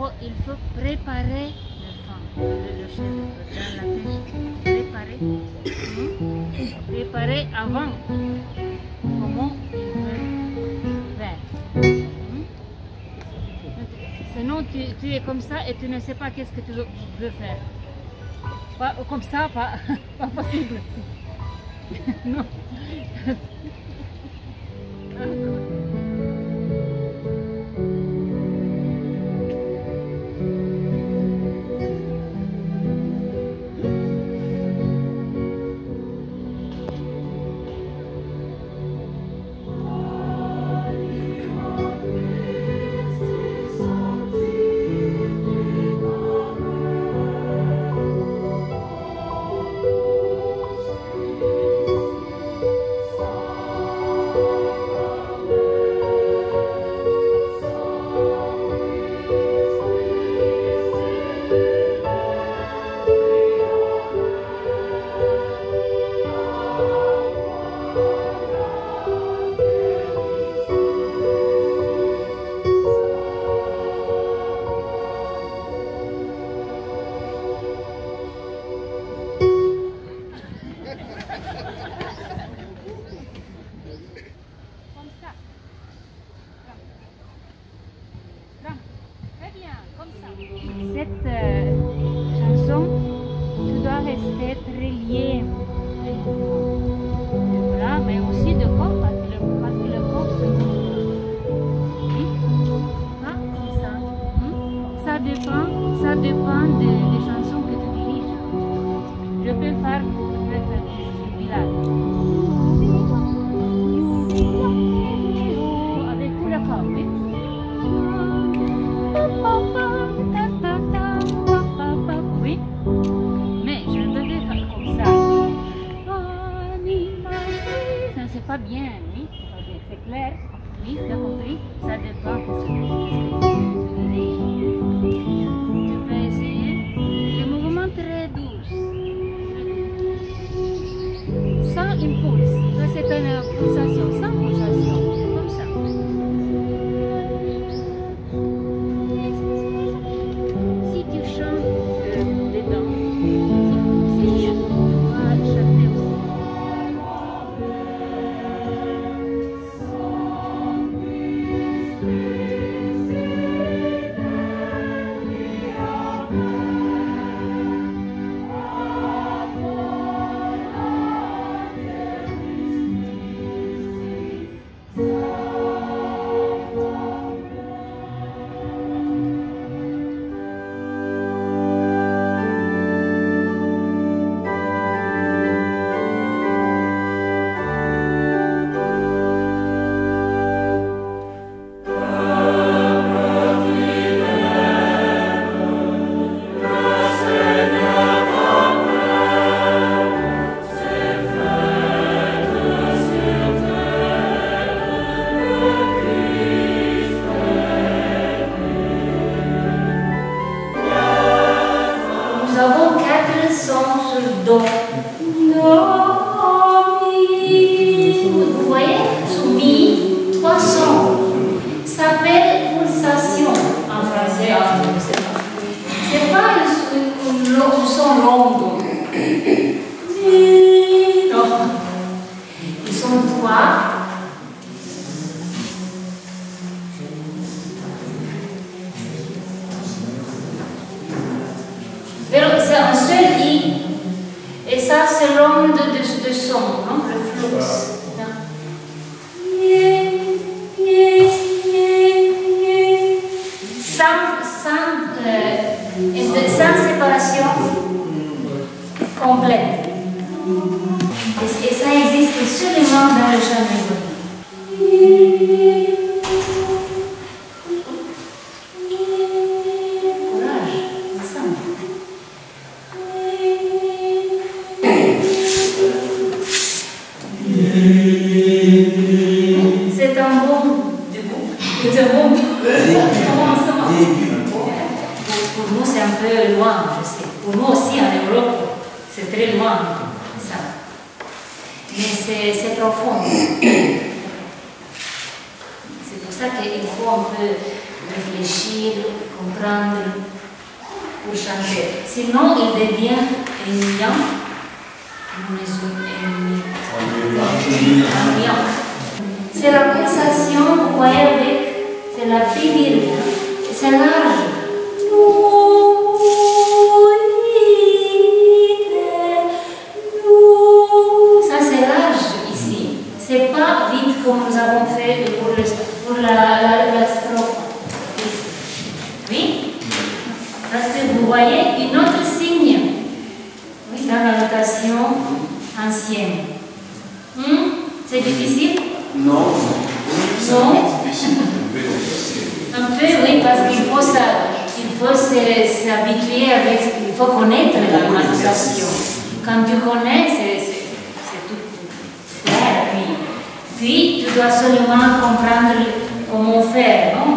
Il faut, préparer le le, chèvre dans la pêche. Préparer. Hmm? Préparer avant comment il veut faire. Hmm? Sinon, tu, es comme ça et tu ne sais pas qu'est-ce que tu veux, faire. Pas, comme ça, pas, pas possible. non. euh, chanson, tu dois rester très lié avec le bras, mais aussi de corps, parce que le, parce que le corps se. Oui. Comme ça. Hmm? Ça dépend, ça dépend des, Oui, tu as compris. Ça dépend Oh. Un bon debout. C'est un bon commencement. Pour, nous, c'est un peu loin, je sais. Pour nous aussi, en Europe, c'est très loin, c'est profond. C'est pour ça qu'il faut un peu réfléchir, comprendre pour chanter. Sinon, il devient ennuyant. Ennuyant. C'est la pulsation, vous voyez, avec, c'est la petite c'est large. Un peu, oui, parce qu'il faut, ça, il faut s'habituer avec, il faut connaître la notation. Quand tu connais, c'est tout clair. Puis, puis, tu dois seulement comprendre comment faire, non.